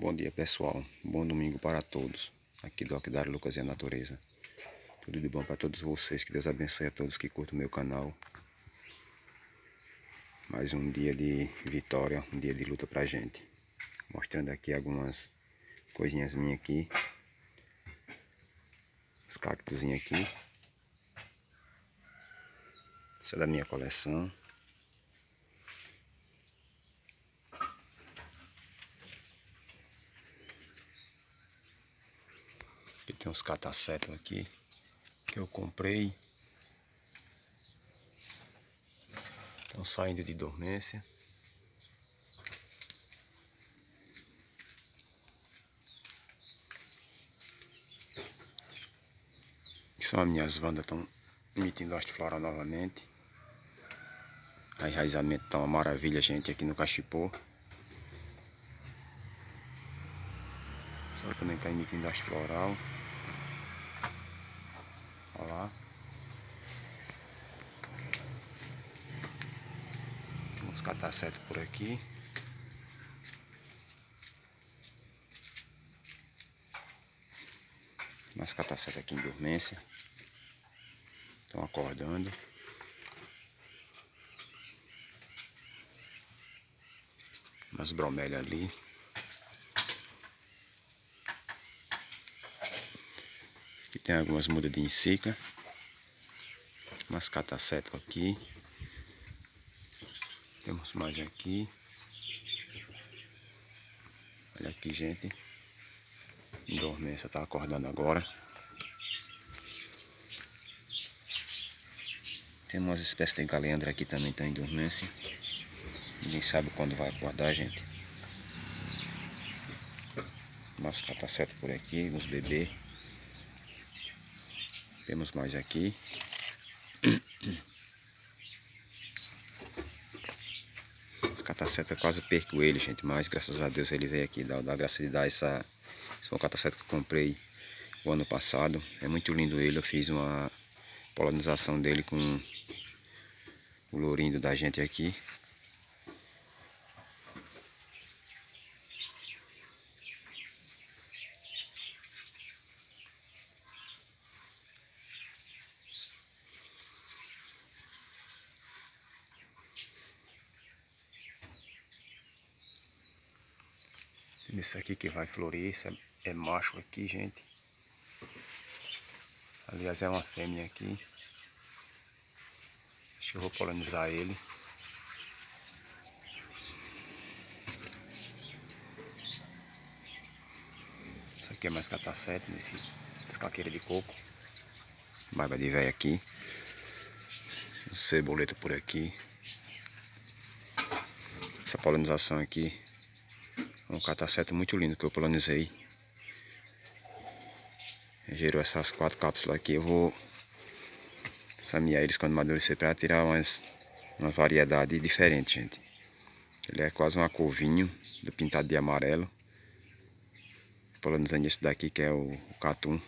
Bom dia pessoal, bom domingo para todos. Aqui do Aquidar Lucas e a Natureza. Tudo de bom para todos vocês, que Deus abençoe a todos que curtem o meu canal. Mais um dia de vitória, um dia de luta pra gente. Mostrando aqui algumas coisinhas minhas aqui. Os cactos aqui. Isso é da minha coleção. Tem uns catacetos aqui que eu comprei. Estão saindo de dormência. Aqui são as minhas vandas estão emitindo haste floral novamente. A enraizamento está uma maravilha, gente, aqui no Cachipô. Só também está emitindo haste floral. 17 por aqui. Mas aqui em dormência. Estão acordando. Umas bromélias ali. Aqui tem algumas mudas de encicla. Umas cataceta aqui. Temos mais aqui. Olha aqui, gente. Dormência tá acordando agora. Tem umas espécies de galendra aqui também tá em dormência. Ninguém sabe quando vai acordar, gente. Umas catacetas por aqui, uns bebês. Temos mais aqui. Os catacetas quase perco ele, gente. Mas graças a Deus ele veio aqui. Dá, dá graça de dar essa. Esse foi um cataceta que eu comprei o ano passado. É muito lindo ele. Eu fiz uma polinização dele com o lourinho da gente aqui. Esse aqui que vai florir, é, é macho aqui, gente. Aliás, é uma fêmea aqui. Acho que eu vou polinizar ele. Isso aqui é mais catacete nesse, nesse caqueira de coco. Barba de velho aqui. Ceboleta por aqui. Essa polinização aqui um cataceta muito lindo que eu polinizei. Gerou essas quatro cápsulas aqui. Eu vou samear eles quando amadurecer para tirar umas, uma variedade diferente, gente. Ele é quase uma covinho do pintado de amarelo. Polinizando esse daqui que é o, o catum.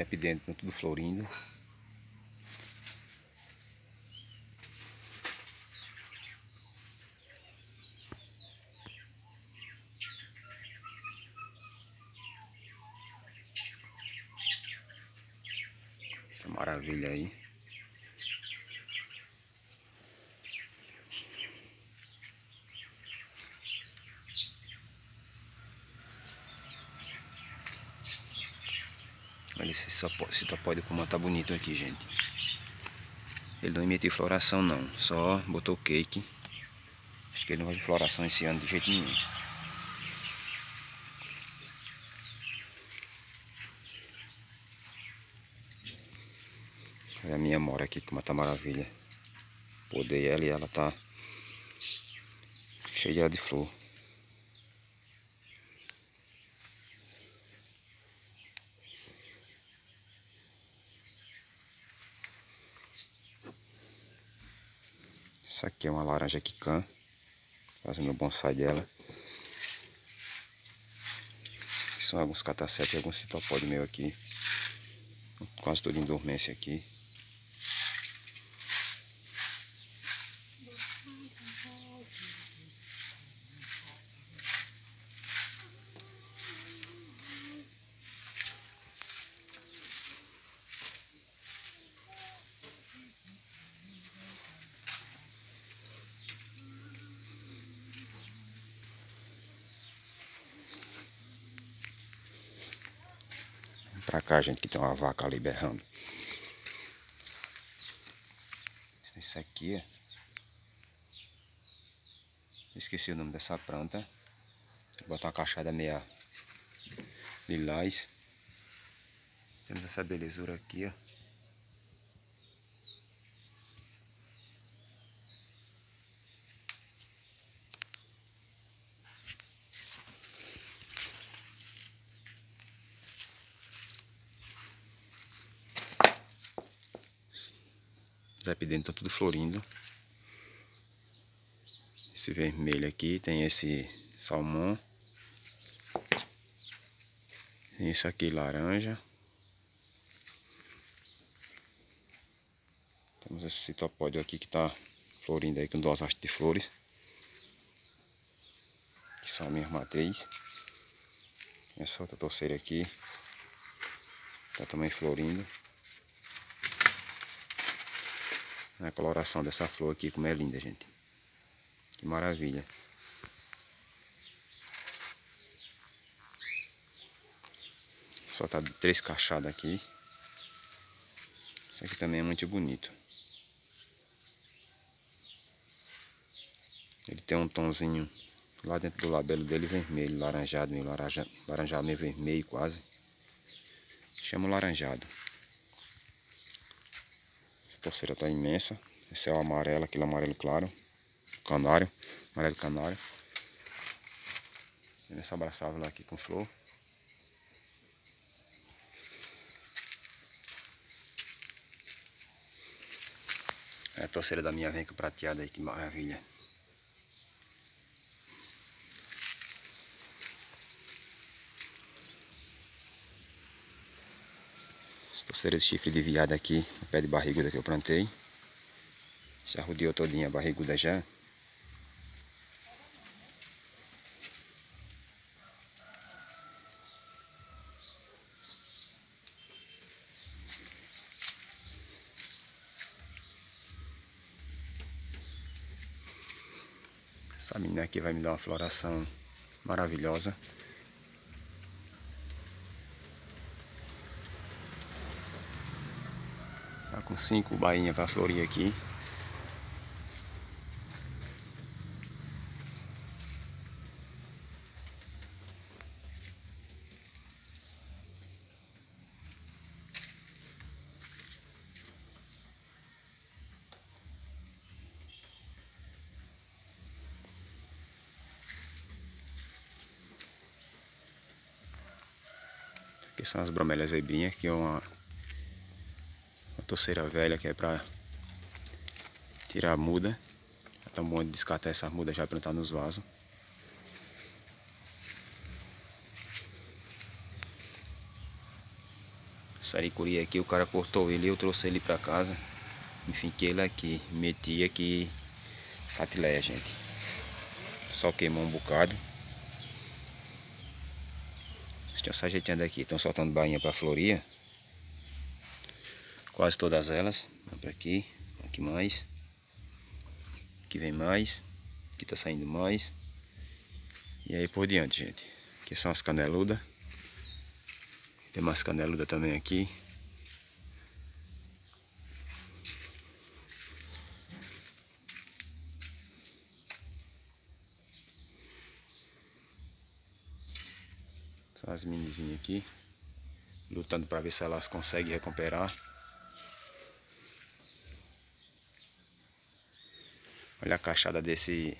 Sempre dentro, tudo florindo. Essa maravilha aí. Olha esse citopode como tá bonito aqui, gente. Ele não emitiu floração não, só botou cake. Acho que ele não vai de floração esse ano de jeito nenhum. Olha a minha mora aqui, como tá maravilha. Podei ela e ela tá cheia de flor. Essa aqui é uma laranja quicã. Fazendo o bonsai dela. São alguns catacetes e alguns citopódios meu aqui. Quase todo em dormência aqui. pra gente, que tem uma vaca ali berrando. Esse aqui, ó. Esqueci o nome dessa planta. Vou botar uma cachada meia lilás. Temos essa belezura aqui, ó. Epidendros estão tudo florindo. Esse vermelho aqui, tem esse salmão. Tem esse aqui laranja. Temos esse citopódio aqui que está florindo aí com duas hastes de flores. Que são a mesma matriz. Essa outra torceira aqui. Está também florindo. A coloração dessa flor aqui, como é linda, gente. Que maravilha. Só tá três cachadas aqui. Isso aqui também é muito bonito. Ele tem um tonzinho lá dentro do labelo dele vermelho, laranjado, meio laranja, laranjado, meio vermelho quase. Chama laranjado torceira tá imensa. Esse é o amarelo, aquele amarelo claro. Canário, amarelo canário. Tem essa abraçável aqui com flor. É a torceira da minha venca prateada aí, que maravilha. Torceira de chifre de viado aqui, o pé de barriguda que eu plantei. Já rodeou todinha a barriguda já. Essa menina aqui vai me dar uma floração maravilhosa. Com cinco bainhas para florir aqui. Aqui são as bromélias zebrinhas, que é uma torceira velha que é pra tirar a muda. Tão bom de descartar essa muda já plantar nos vasos. Saricuri aqui, o cara cortou ele eu trouxe ele pra casa. E fiquei ele aqui. Meti aqui catileia, gente. Só queimou um bocado. Estão se ajeitando aqui, estão soltando bainha pra floria. Quase todas elas. Para aqui. Aqui mais. Aqui vem mais. Aqui tá saindo mais. E aí por diante, gente. Aqui são as caneludas. Tem mais caneluda também aqui. São as minizinhas aqui. Lutando para ver se elas conseguem recuperar. Olha a caixada desse,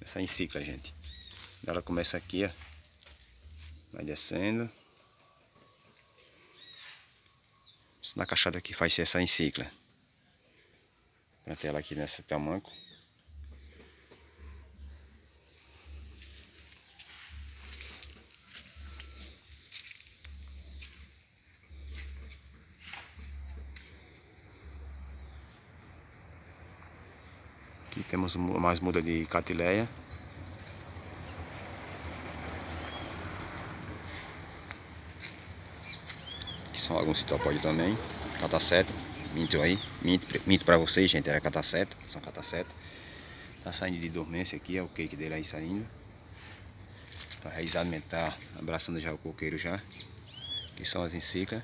dessa encicla, gente. Ela começa aqui, ó. Vai descendo. Na caixada aqui faz essa encicla. Plantei ela aqui nesse tamanco. Aqui temos mais muda de catileia. Aqui são alguns citopódios também. Cataceta. Minto aí. Minto, minto pra vocês, gente. Era cataceta. São cataceta. Tá saindo de dormência aqui. É o cake dele aí saindo. A raiz alimentar. Tá abraçando já o coqueiro já. Aqui são as enciclas.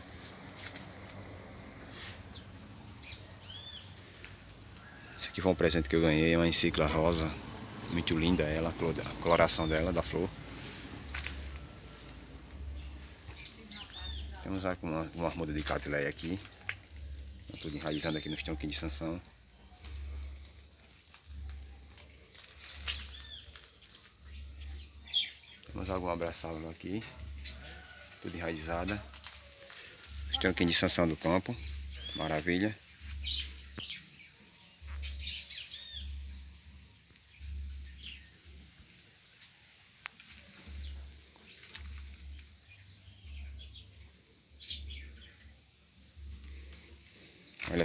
Foi um presente que eu ganhei, uma encicla rosa. Muito linda ela, a coloração dela, da flor. Temos aqui uma, uma armuda de catileia aqui. Tudo enraizando aqui nos tronquinhos de sanção. Temos alguma abraçável aqui. Tudo enraizada. Os tronquinhos de sanção do campo. Maravilha.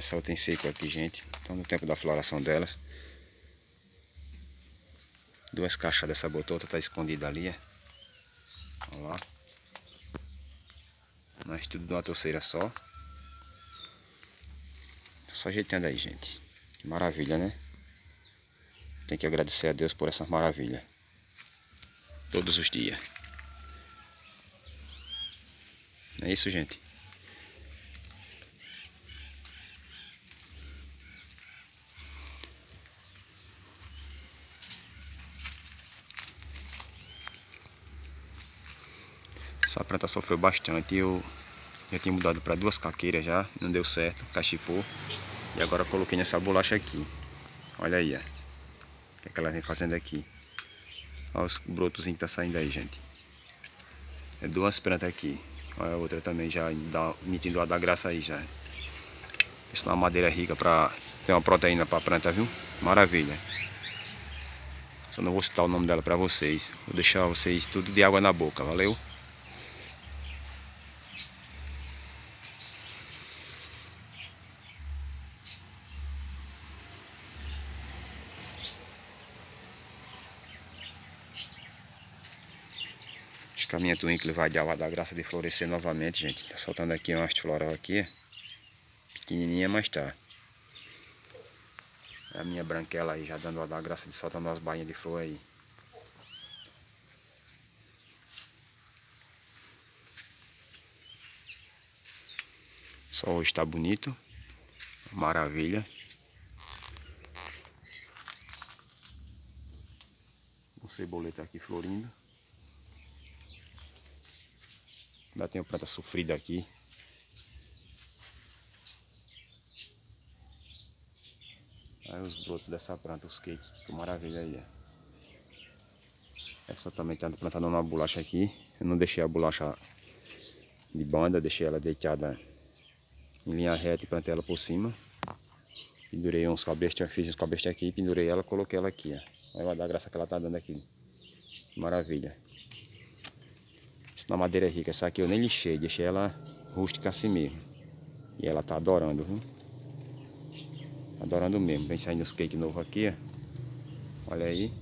Só, tem seco aqui, gente. Estão no tempo da floração delas. Duas caixas dessa botota tá escondida ali, Olha lá. Mas tudo de uma torceira só. Tô só ajeitando aí, gente. Que maravilha, né? Tem que agradecer a Deus por essa maravilha. Todos os dias. É isso, gente? Essa planta sofreu bastante. Eu já tinha mudado para duas caqueiras já, não deu certo, cachipou. E agora coloquei nessa bolacha aqui. Olha aí, ó. O que, é que ela vem fazendo aqui. Olha os brotozinhos que tá saindo aí, gente. É duas plantas aqui. Olha a outra também já dá, emitindo a da graça aí já. Essa é uma madeira rica para ter uma proteína para a planta, viu? Maravilha. Só não vou citar o nome dela para vocês. Vou deixar vocês tudo de água na boca, valeu? Caminha Twinkle vai de dar graça de florescer novamente, gente. Tá soltando aqui uma haste floral aqui. Pequenininha, mas tá. A minha branquela aí já dando a dar graça de soltando as bainhas de flor aí. Só hoje tá bonito. Maravilha. O ceboleta aqui florindo. Ainda tem planta sofrida aqui. Aí os brotos dessa planta, os cakes, que maravilha aí. Essa também está plantada numa bolacha aqui. Eu não deixei a bolacha de banda, deixei ela deitada em linha reta e plantei ela por cima. Pendurei uns cabestes, fiz uns cabestes aqui, pendurei ela, coloquei ela aqui. Ó. Vai dar graça que ela tá dando aqui. Maravilha. Isso na madeira é rica. Essa aqui eu nem lixei, deixei ela rústica assim mesmo. E ela tá adorando, viu? Adorando mesmo. Vem saindo os cake novo aqui, ó. Olha aí.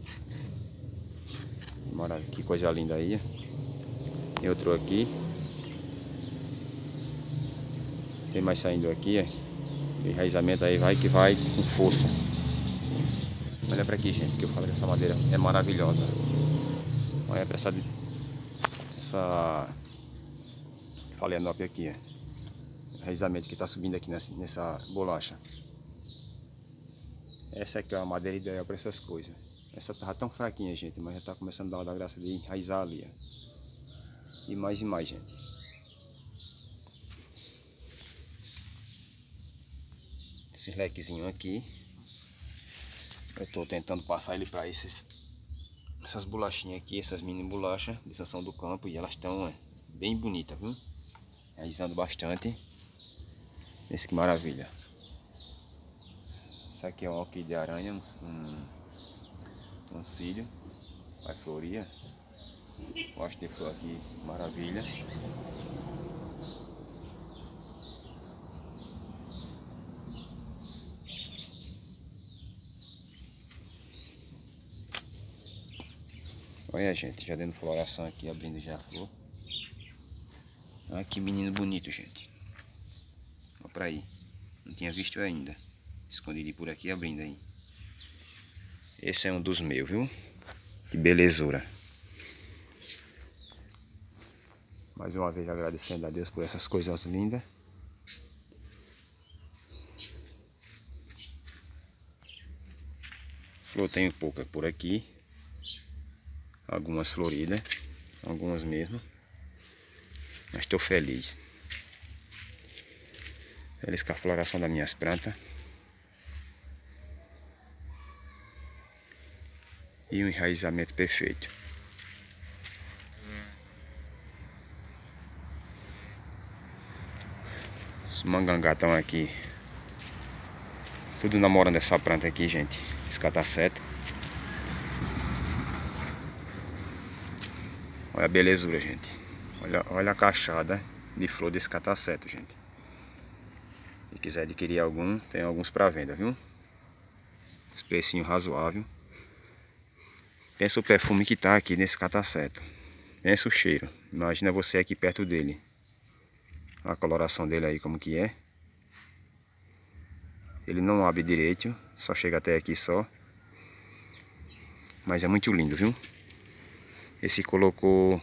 Maravilha, que coisa linda aí. Tem outro aqui. Tem mais saindo aqui, ó. enraizamento aí vai que vai com força. Olha pra aqui, gente, que eu falo que essa madeira é maravilhosa. Olha pra essa essa falianópia aqui, o enraizamento que está subindo aqui nessa, nessa bolacha. Essa aqui é uma madeira ideal para essas coisas. Essa tava tão fraquinha, gente, mas já está começando a dar a graça de enraizar ali. Ó. E mais e mais, gente. Esse lequezinho aqui. Eu estou tentando passar ele para esses essas bolachinhas aqui, essas mini bolachas de sanção do campo e elas estão é, bem bonitas, viu? Realizando bastante. Esse que maravilha. Isso aqui é um orquídea de aranha, um, um, cílio, vai florir. Gosto de flor aqui, maravilha. Olha, gente, já dando floração aqui, abrindo já a flor. Olha que menino bonito, gente. Olha pra aí. Não tinha visto ainda. Escondi por aqui, abrindo aí. Esse é um dos meus, viu? Que belezura. Mais uma vez agradecendo a Deus por essas coisas lindas. Flor tenho pouca por aqui. Algumas floridas. Algumas mesmo. Mas estou feliz. Feliz com a floração das minhas plantas. E um enraizamento perfeito. Os mangangá estão aqui. Tudo namorando essa planta aqui, gente. Escataceta. Olha a belezura, gente. Olha, olha a cachada de flor desse cataceto, gente. Se quiser adquirir algum, tem alguns para venda, viu? Precinho razoável. Pensa o perfume que tá aqui nesse cataceto. Pensa o cheiro. Imagina você aqui perto dele. A coloração dele aí como que é. Ele não abre direito, só chega até aqui só. Mas é muito lindo, viu? Esse colocou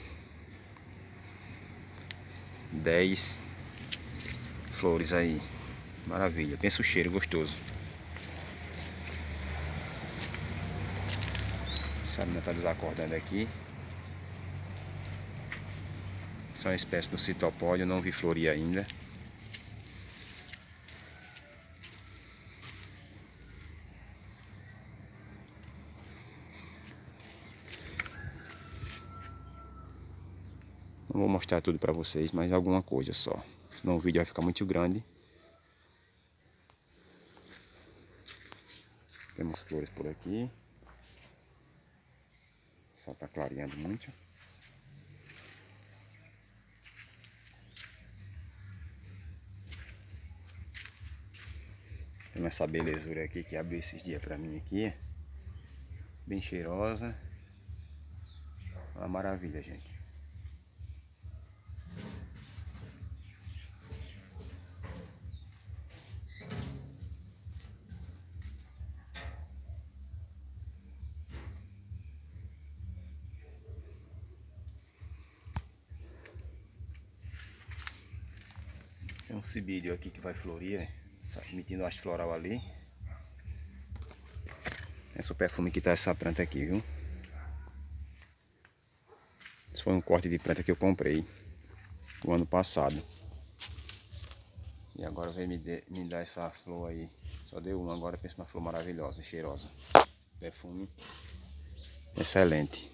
10 flores aí. Maravilha. Pensa o cheiro gostoso. Essa menina está desacordando aqui. São uma espécie do citopólio, não vi florir ainda. Não vou mostrar tudo para vocês, mas alguma coisa só. Senão o vídeo vai ficar muito grande. Temos flores por aqui. Só tá clareando muito. Tem essa belezura aqui que abriu esses dias pra mim aqui. Bem cheirosa. Uma maravilha, gente. Tem um sibílio aqui que vai florir, emitindo as floral ali. Esse é o perfume que tá essa planta aqui, viu? Esse foi um corte de planta que eu comprei o ano passado. E agora vem me, de, me dar essa flor aí. Só deu uma, agora pensa na flor maravilhosa, cheirosa. Perfume excelente.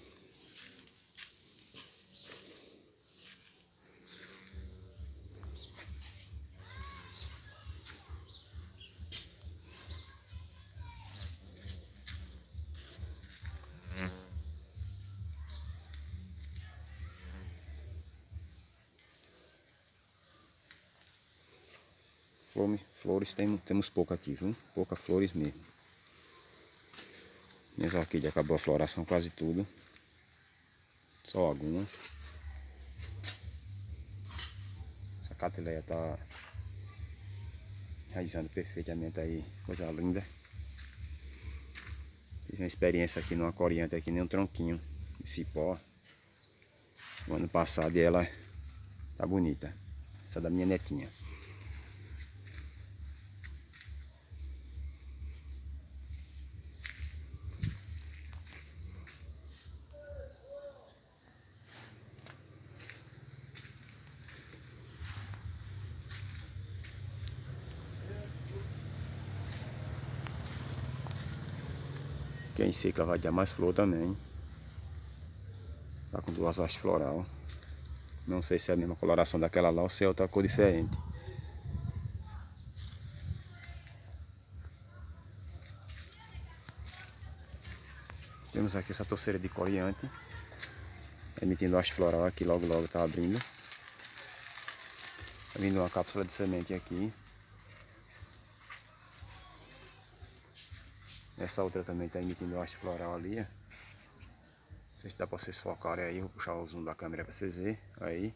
Flores tem, temos pouco aqui, viu? Pouca flores mesmo. Minhas orquídeas acabou a floração quase tudo. Só algumas. Essa cateleia tá raizando perfeitamente aí, coisa linda. Fiz uma experiência aqui numa corianta aqui, nem um tronquinho de cipó. O ano passado e ela tá bonita. Essa é da minha netinha. Que em seca vai dar mais flor também. Tá com duas hastes floral. Não sei se é a mesma coloração daquela lá ou se é outra cor diferente. Temos aqui essa torceira de coriante. Emitindo haste floral aqui, logo logo tá abrindo. Tá vindo uma cápsula de semente aqui. Essa outra também está emitindo haste floral ali. Não sei se dá pra vocês focarem aí, vou puxar o zoom da câmera pra vocês verem. Aí.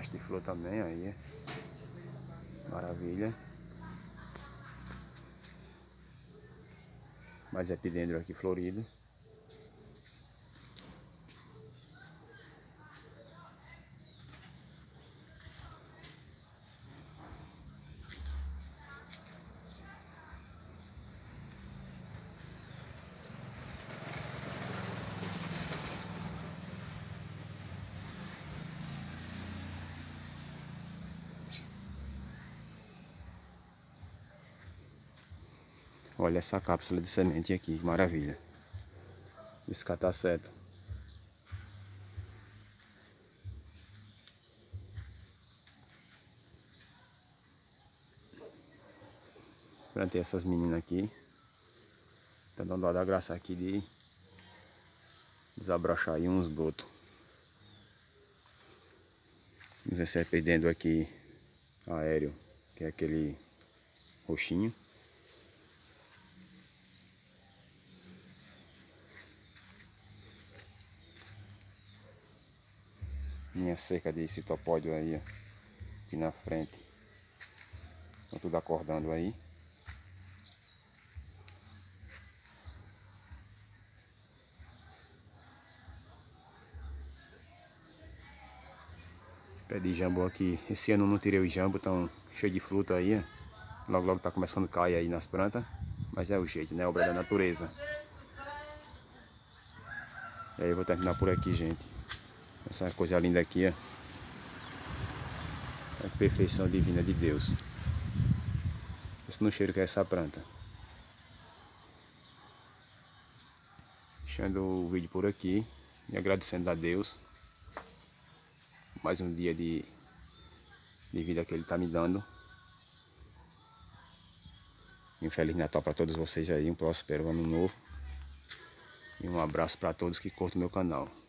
Cacho de flor também aí. Maravilha. Mais epidendro aqui florido. Olha essa cápsula de semente aqui, que maravilha. Esse cataceto. Plantei essas meninas aqui. Tá dando a graça aqui de desabrochar aí uns brotos. Ver perdendo aqui aéreo, que é aquele roxinho. Minha cerca de citopódio aí, ó, aqui na frente. Estão tudo acordando aí. Pé de jambo aqui. Esse ano não tirei o jambo, estão cheio de fruta aí. Logo, logo tá começando a cair aí nas plantas. Mas é o jeito, né? Obra da natureza. E aí eu vou terminar por aqui, gente. Essa coisa linda aqui, ó. É a perfeição divina de Deus. Esse no cheiro que é essa planta. Deixando o vídeo por aqui. E agradecendo a Deus. Mais um dia de, de vida que Ele está me dando. E um Feliz Natal para todos vocês aí. Um próspero ano novo. E um abraço para todos que curtem o meu canal.